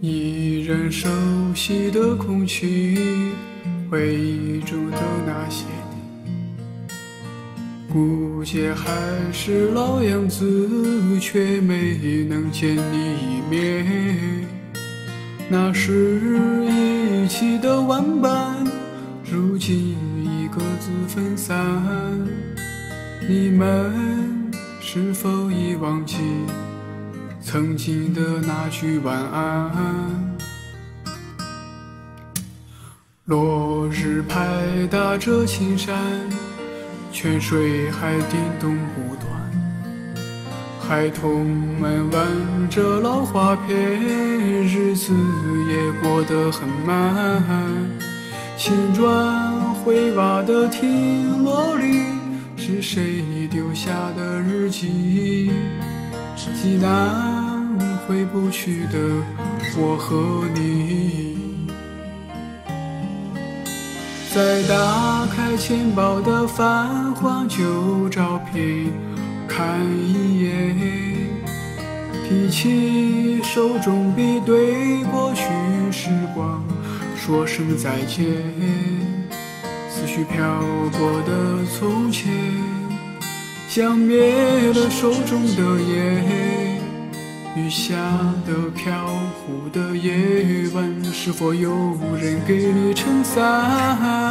依然熟悉的空气，回忆中的那些你，估计还是老样子，却没能见你一面。那时一起的玩伴，如今已各自分散。你们是否已忘记？曾经的那句晚安，落日拍打着青山，泉水还叮咚不断。孩童们玩着老花片，日子也过得很慢。青砖灰瓦的亭落里，是谁丢下的日记？济南回不去的我和你，再打开钱包的泛黄旧照片看一眼，提起手中笔对过去时光说声再见，思绪飘过的从前。像灭了手中的烟，下的飘忽的夜晚，是否有人给你撑伞？